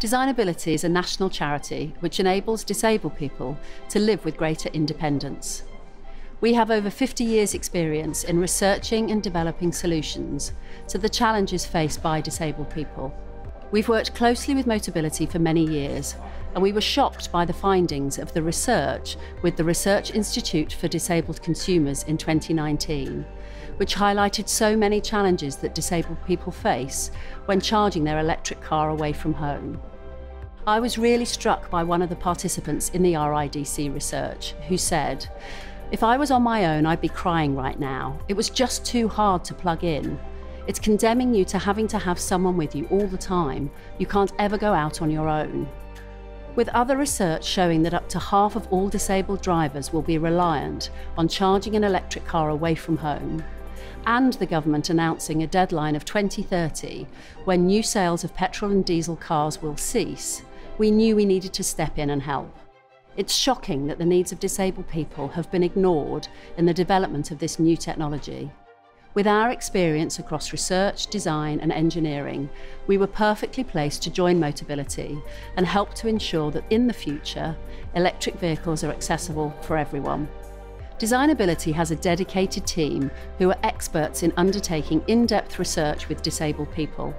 Designability is a national charity which enables disabled people to live with greater independence. We have over 50 years' experience in researching and developing solutions to the challenges faced by disabled people. We've worked closely with Motability for many years, and we were shocked by the findings of the research with the Research Institute for Disabled Consumers in 2019, which highlighted so many challenges that disabled people face when charging their electric car away from home. I was really struck by one of the participants in the RIDC research who said, If I was on my own, I'd be crying right now. It was just too hard to plug in. It's condemning you to having to have someone with you all the time. You can't ever go out on your own. With other research showing that up to half of all disabled drivers will be reliant on charging an electric car away from home, and the government announcing a deadline of 2030 when new sales of petrol and diesel cars will cease, we knew we needed to step in and help. It's shocking that the needs of disabled people have been ignored in the development of this new technology. With our experience across research, design, and engineering, we were perfectly placed to join Motability and help to ensure that in the future, electric vehicles are accessible for everyone. Designability has a dedicated team who are experts in undertaking in depth research with disabled people.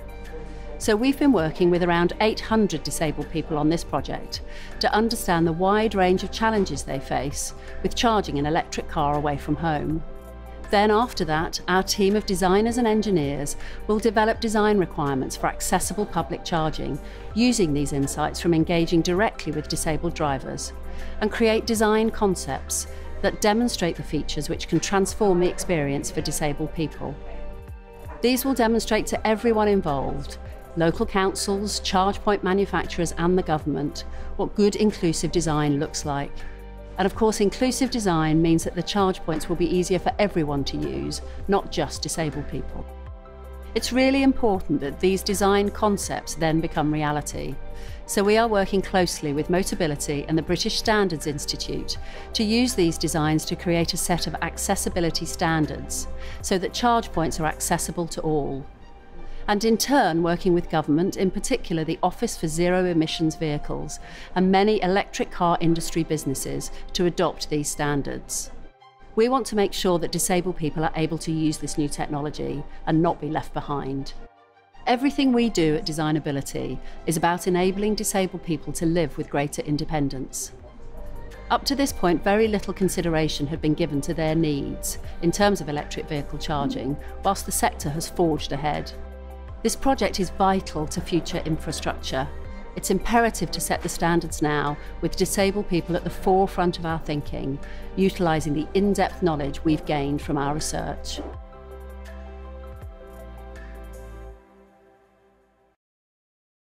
So we've been working with around 800 disabled people on this project to understand the wide range of challenges they face with charging an electric car away from home. Then, after that, our team of designers and engineers will develop design requirements for accessible public charging using these insights from engaging directly with disabled drivers and create design concepts that demonstrate the features which can transform the experience for disabled people. These will demonstrate to everyone involved local councils, charge point manufacturers, and the government what good inclusive design looks like. And of course, inclusive design means that the charge points will be easier for everyone to use, not just disabled people. It's really important that these design concepts then become reality. So we are working closely with Motability and the British Standards Institute to use these designs to create a set of accessibility standards so that charge points are accessible to all and in turn working with government, in particular the Office for Zero Emissions Vehicles and many electric car industry businesses to adopt these standards. We want to make sure that disabled people are able to use this new technology and not be left behind. Everything we do at Designability is about enabling disabled people to live with greater independence. Up to this point, very little consideration had been given to their needs in terms of electric vehicle charging, whilst the sector has forged ahead. This project is vital to future infrastructure. It's imperative to set the standards now, with disabled people at the forefront of our thinking, utilising the in depth knowledge we've gained from our research.